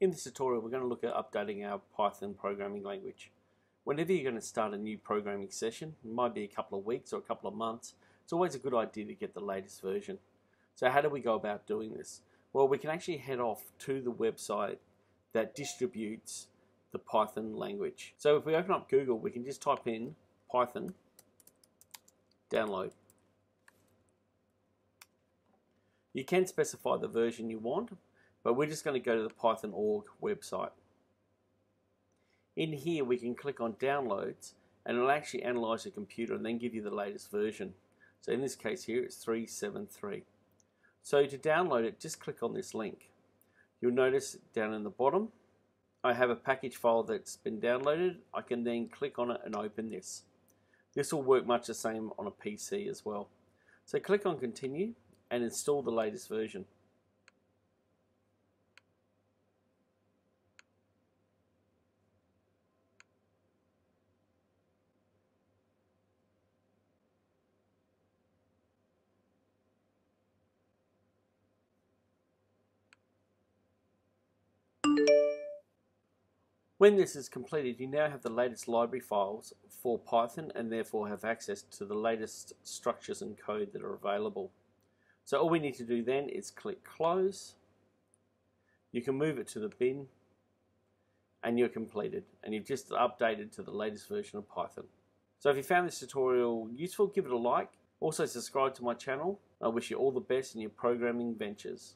In this tutorial we're going to look at updating our Python programming language. Whenever you're going to start a new programming session, it might be a couple of weeks or a couple of months, it's always a good idea to get the latest version. So how do we go about doing this? Well we can actually head off to the website that distributes the Python language. So if we open up Google we can just type in Python download. You can specify the version you want but we're just going to go to the Python org website. In here we can click on downloads and it'll actually analyze your computer and then give you the latest version. So in this case here it's 373. So to download it just click on this link. You'll notice down in the bottom I have a package file that's been downloaded. I can then click on it and open this. This will work much the same on a PC as well. So click on continue and install the latest version. When this is completed, you now have the latest library files for Python and therefore have access to the latest structures and code that are available. So all we need to do then is click close. You can move it to the bin and you're completed and you've just updated to the latest version of Python. So if you found this tutorial useful, give it a like. Also subscribe to my channel. I wish you all the best in your programming ventures.